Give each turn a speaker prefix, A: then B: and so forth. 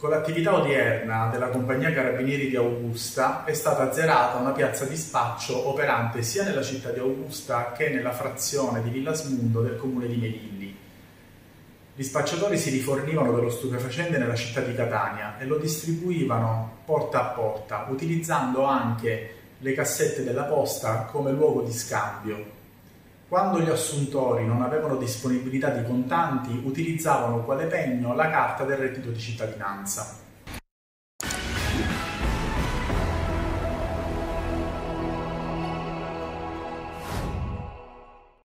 A: Con l'attività odierna della Compagnia Carabinieri di Augusta è stata azzerata una piazza di spaccio operante sia nella città di Augusta che nella frazione di Villasmundo del comune di Melilli. Gli spacciatori si rifornivano dello stupefacente nella città di Catania e lo distribuivano porta a porta, utilizzando anche le cassette della posta come luogo di scambio. Quando gli assuntori non avevano disponibilità di contanti, utilizzavano quale pegno la carta del reddito di cittadinanza.